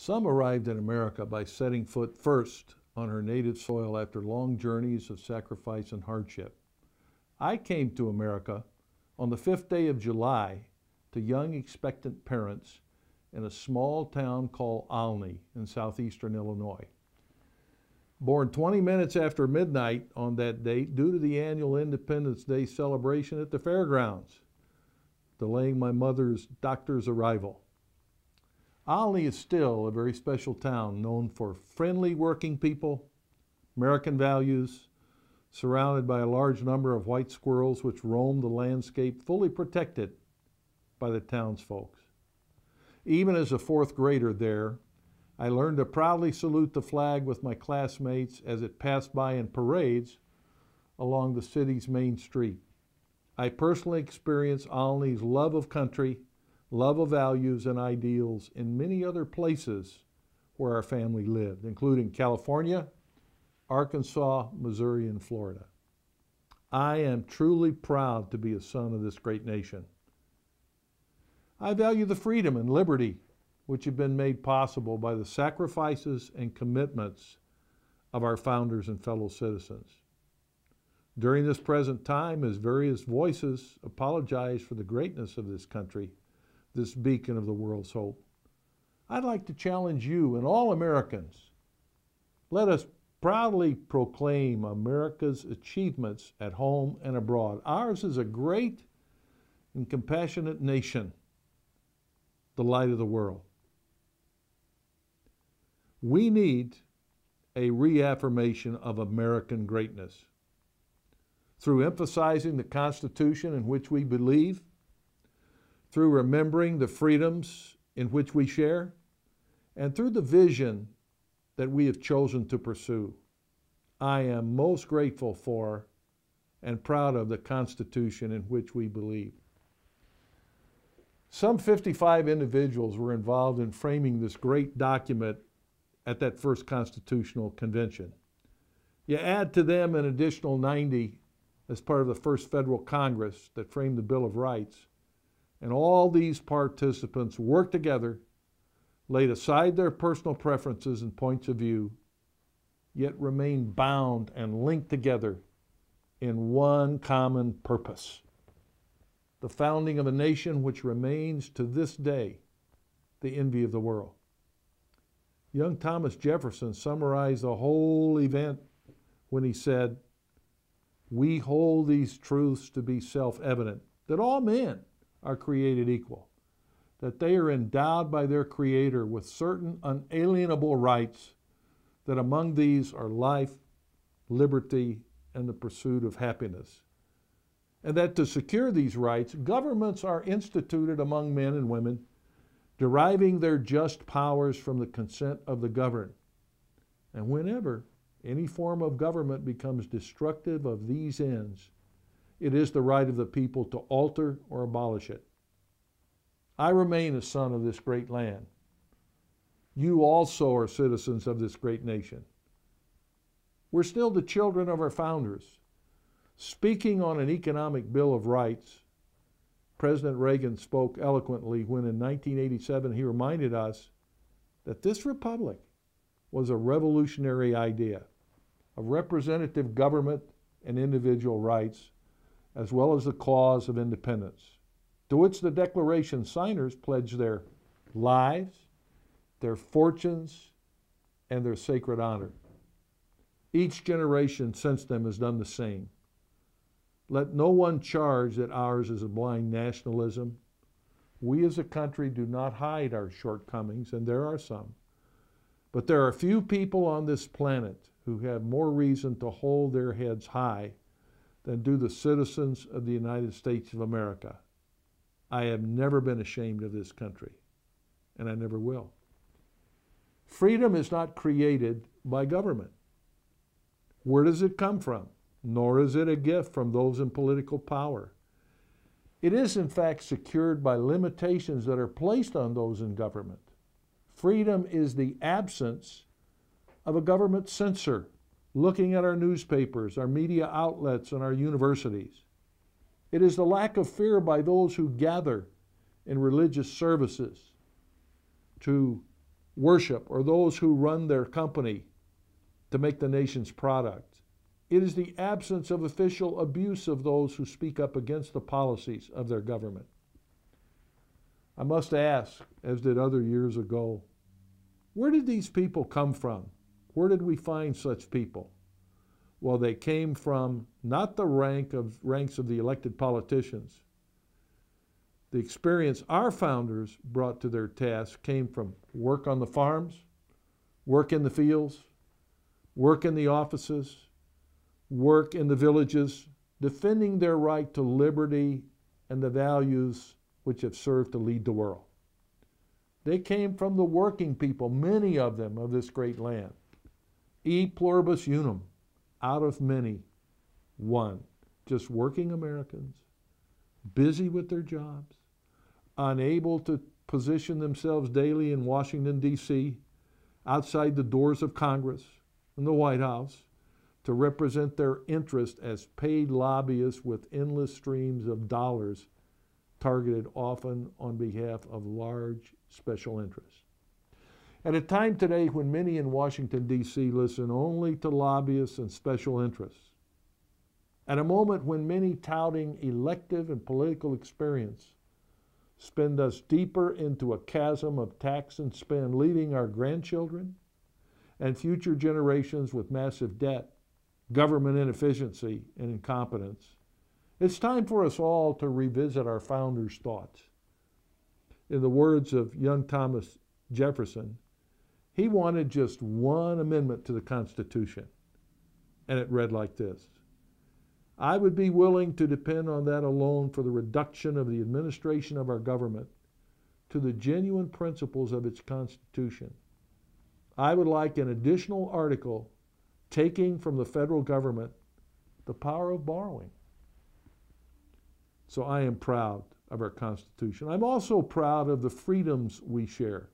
Some arrived in America by setting foot first on her native soil after long journeys of sacrifice and hardship. I came to America on the fifth day of July to young expectant parents in a small town called Olney in southeastern Illinois. Born 20 minutes after midnight on that date due to the annual Independence Day celebration at the fairgrounds, delaying my mother's doctor's arrival. Olney is still a very special town known for friendly working people, American values, surrounded by a large number of white squirrels which roam the landscape fully protected by the townsfolk. Even as a fourth grader there, I learned to proudly salute the flag with my classmates as it passed by in parades along the city's main street. I personally experienced Olney's love of country love of values and ideals in many other places where our family lived, including California, Arkansas, Missouri, and Florida. I am truly proud to be a son of this great nation. I value the freedom and liberty which have been made possible by the sacrifices and commitments of our founders and fellow citizens. During this present time, as various voices apologize for the greatness of this country, this beacon of the world's hope. I'd like to challenge you and all Americans. Let us proudly proclaim America's achievements at home and abroad. Ours is a great and compassionate nation, the light of the world. We need a reaffirmation of American greatness. Through emphasizing the Constitution in which we believe, through remembering the freedoms in which we share, and through the vision that we have chosen to pursue. I am most grateful for and proud of the Constitution in which we believe. Some 55 individuals were involved in framing this great document at that first Constitutional Convention. You add to them an additional 90 as part of the first federal Congress that framed the Bill of Rights, and all these participants worked together, laid aside their personal preferences and points of view, yet remained bound and linked together in one common purpose the founding of a nation which remains to this day the envy of the world. Young Thomas Jefferson summarized the whole event when he said, We hold these truths to be self evident that all men are created equal, that they are endowed by their Creator with certain unalienable rights, that among these are life, liberty, and the pursuit of happiness. And that to secure these rights, governments are instituted among men and women, deriving their just powers from the consent of the governed. And whenever any form of government becomes destructive of these ends, it is the right of the people to alter or abolish it. I remain a son of this great land. You also are citizens of this great nation. We're still the children of our founders. Speaking on an economic Bill of Rights, President Reagan spoke eloquently when in 1987 he reminded us that this republic was a revolutionary idea of representative government and individual rights as well as the cause of independence, to which the Declaration signers pledged their lives, their fortunes, and their sacred honor. Each generation since them has done the same. Let no one charge that ours is a blind nationalism. We as a country do not hide our shortcomings, and there are some. But there are few people on this planet who have more reason to hold their heads high than do the citizens of the United States of America. I have never been ashamed of this country, and I never will. Freedom is not created by government. Where does it come from? Nor is it a gift from those in political power. It is, in fact, secured by limitations that are placed on those in government. Freedom is the absence of a government censor looking at our newspapers, our media outlets, and our universities. It is the lack of fear by those who gather in religious services to worship or those who run their company to make the nation's product. It is the absence of official abuse of those who speak up against the policies of their government. I must ask, as did other years ago, where did these people come from? Where did we find such people? Well, they came from not the rank of ranks of the elected politicians. The experience our founders brought to their task came from work on the farms, work in the fields, work in the offices, work in the villages, defending their right to liberty and the values which have served to lead the world. They came from the working people, many of them of this great land. E pluribus unum, out of many, one. Just working Americans, busy with their jobs, unable to position themselves daily in Washington, D.C., outside the doors of Congress, and the White House to represent their interest as paid lobbyists with endless streams of dollars targeted often on behalf of large special interests. At a time today when many in Washington, D.C. listen only to lobbyists and special interests, at a moment when many touting elective and political experience spend us deeper into a chasm of tax and spend, leaving our grandchildren and future generations with massive debt, government inefficiency, and incompetence. It's time for us all to revisit our founders' thoughts. In the words of young Thomas Jefferson, he wanted just one amendment to the Constitution, and it read like this I would be willing to depend on that alone for the reduction of the administration of our government to the genuine principles of its Constitution I would like an additional article taking from the federal government the power of borrowing. So I am proud of our Constitution. I'm also proud of the freedoms we share.